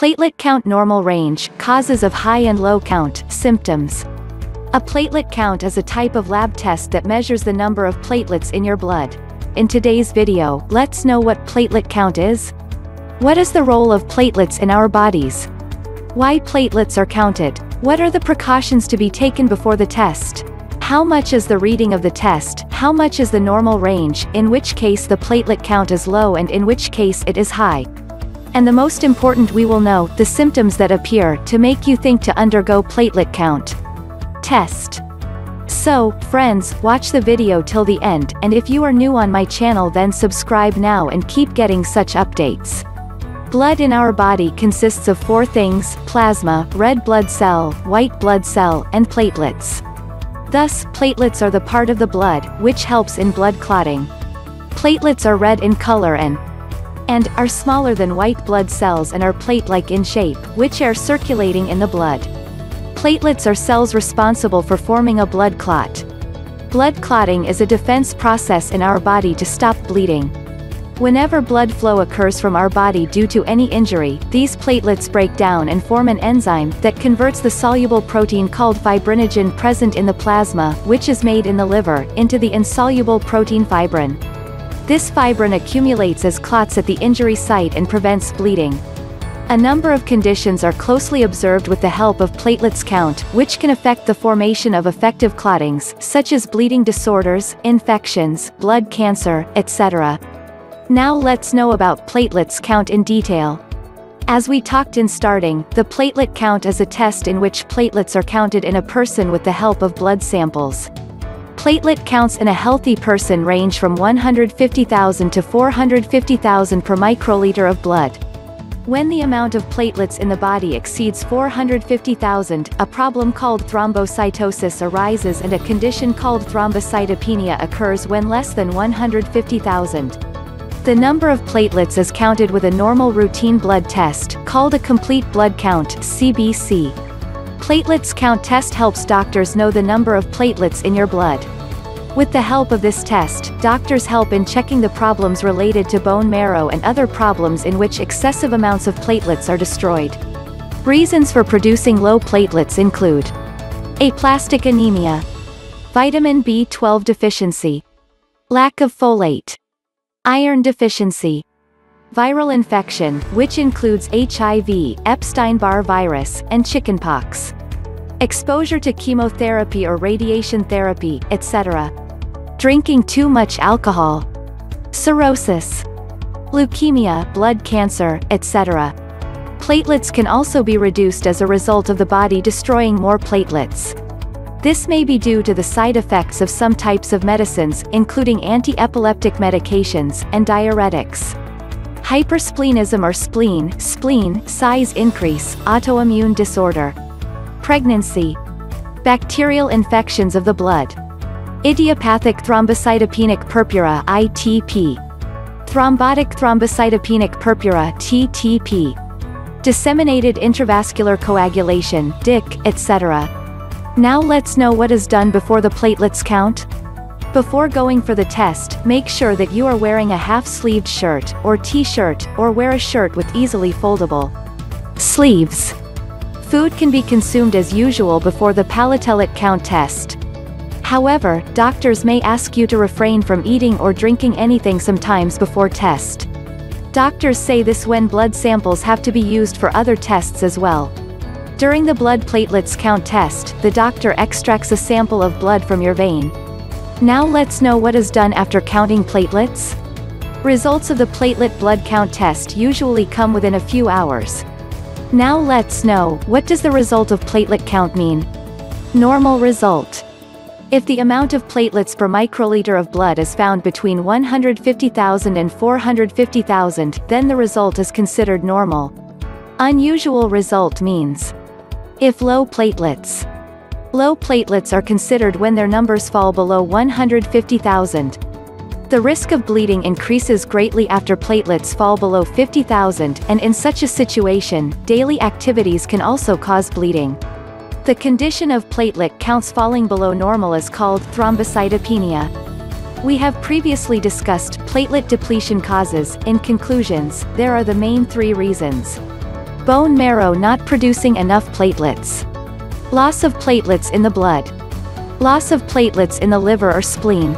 Platelet count normal range, causes of high and low count, symptoms. A platelet count is a type of lab test that measures the number of platelets in your blood. In today's video, let's know what platelet count is. What is the role of platelets in our bodies? Why platelets are counted? What are the precautions to be taken before the test? How much is the reading of the test, how much is the normal range, in which case the platelet count is low and in which case it is high. And the most important we will know, the symptoms that appear, to make you think to undergo platelet count. Test. So, friends, watch the video till the end, and if you are new on my channel then subscribe now and keep getting such updates. Blood in our body consists of four things, plasma, red blood cell, white blood cell, and platelets. Thus, platelets are the part of the blood, which helps in blood clotting. Platelets are red in color and, and, are smaller than white blood cells and are plate-like in shape, which are circulating in the blood. Platelets are cells responsible for forming a blood clot. Blood clotting is a defense process in our body to stop bleeding. Whenever blood flow occurs from our body due to any injury, these platelets break down and form an enzyme that converts the soluble protein called fibrinogen present in the plasma, which is made in the liver, into the insoluble protein fibrin. This fibrin accumulates as clots at the injury site and prevents bleeding. A number of conditions are closely observed with the help of platelets count, which can affect the formation of effective clottings, such as bleeding disorders, infections, blood cancer, etc. Now let's know about platelets count in detail. As we talked in starting, the platelet count is a test in which platelets are counted in a person with the help of blood samples. Platelet counts in a healthy person range from 150,000 to 450,000 per microliter of blood. When the amount of platelets in the body exceeds 450,000, a problem called thrombocytosis arises and a condition called thrombocytopenia occurs when less than 150,000. The number of platelets is counted with a normal routine blood test, called a complete blood count CBC. Platelets count test helps doctors know the number of platelets in your blood. With the help of this test, doctors help in checking the problems related to bone marrow and other problems in which excessive amounts of platelets are destroyed. Reasons for producing low platelets include aplastic anemia, vitamin B12 deficiency, lack of folate, iron deficiency, viral infection, which includes HIV, Epstein-Barr virus, and chickenpox exposure to chemotherapy or radiation therapy, etc. Drinking too much alcohol. Cirrhosis. Leukemia, blood cancer, etc. Platelets can also be reduced as a result of the body destroying more platelets. This may be due to the side effects of some types of medicines, including anti-epileptic medications, and diuretics. Hypersplenism or spleen, spleen, size increase, autoimmune disorder pregnancy, bacterial infections of the blood, idiopathic thrombocytopenic purpura ITP, thrombotic thrombocytopenic purpura TTP, disseminated intravascular coagulation DIC, etc. Now let's know what is done before the platelets count. Before going for the test, make sure that you are wearing a half-sleeved shirt, or t-shirt, or wear a shirt with easily foldable sleeves. Food can be consumed as usual before the platelet count test. However, doctors may ask you to refrain from eating or drinking anything sometimes before test. Doctors say this when blood samples have to be used for other tests as well. During the blood platelets count test, the doctor extracts a sample of blood from your vein. Now let's know what is done after counting platelets. Results of the platelet blood count test usually come within a few hours. Now let's know, what does the result of platelet count mean? Normal result. If the amount of platelets per microliter of blood is found between 150,000 and 450,000, then the result is considered normal. Unusual result means. If low platelets. Low platelets are considered when their numbers fall below 150,000. The risk of bleeding increases greatly after platelets fall below 50,000 and in such a situation, daily activities can also cause bleeding. The condition of platelet counts falling below normal is called thrombocytopenia. We have previously discussed platelet depletion causes, in conclusions, there are the main three reasons. Bone marrow not producing enough platelets. Loss of platelets in the blood. Loss of platelets in the liver or spleen.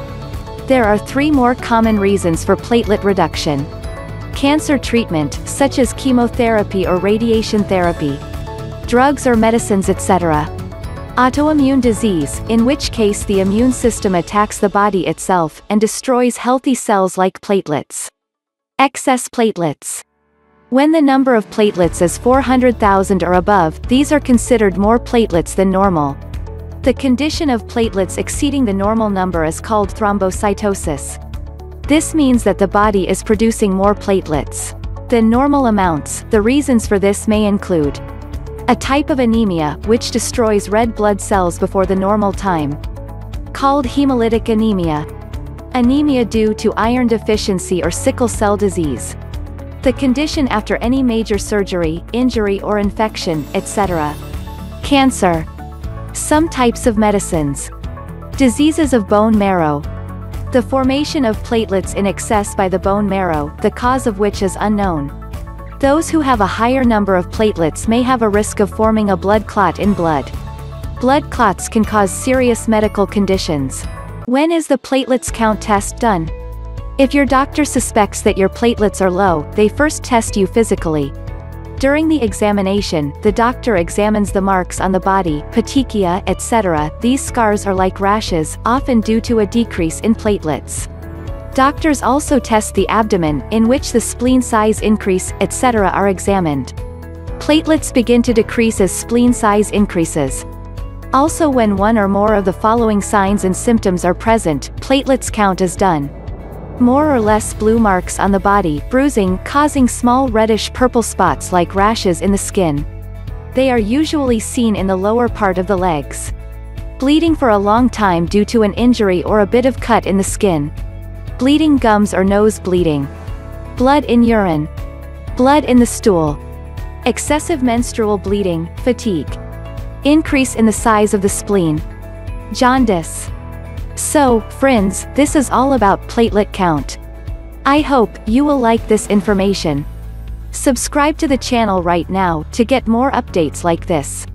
There are three more common reasons for platelet reduction. Cancer treatment, such as chemotherapy or radiation therapy. Drugs or medicines etc. Autoimmune disease, in which case the immune system attacks the body itself and destroys healthy cells like platelets. Excess platelets. When the number of platelets is 400,000 or above, these are considered more platelets than normal. The condition of platelets exceeding the normal number is called thrombocytosis. This means that the body is producing more platelets than normal amounts. The reasons for this may include a type of anemia, which destroys red blood cells before the normal time, called hemolytic anemia. Anemia due to iron deficiency or sickle cell disease. The condition after any major surgery, injury or infection, etc. Cancer. Some types of medicines. Diseases of bone marrow. The formation of platelets in excess by the bone marrow, the cause of which is unknown. Those who have a higher number of platelets may have a risk of forming a blood clot in blood. Blood clots can cause serious medical conditions. When is the platelets count test done? If your doctor suspects that your platelets are low, they first test you physically. During the examination, the doctor examines the marks on the body, petechia, etc. These scars are like rashes, often due to a decrease in platelets. Doctors also test the abdomen, in which the spleen size increase, etc. are examined. Platelets begin to decrease as spleen size increases. Also when one or more of the following signs and symptoms are present, platelets count is done more or less blue marks on the body, bruising, causing small reddish-purple spots like rashes in the skin. They are usually seen in the lower part of the legs. Bleeding for a long time due to an injury or a bit of cut in the skin. Bleeding gums or nose bleeding. Blood in urine. Blood in the stool. Excessive menstrual bleeding, fatigue. Increase in the size of the spleen. Jaundice. So, friends, this is all about platelet count. I hope you will like this information. Subscribe to the channel right now to get more updates like this.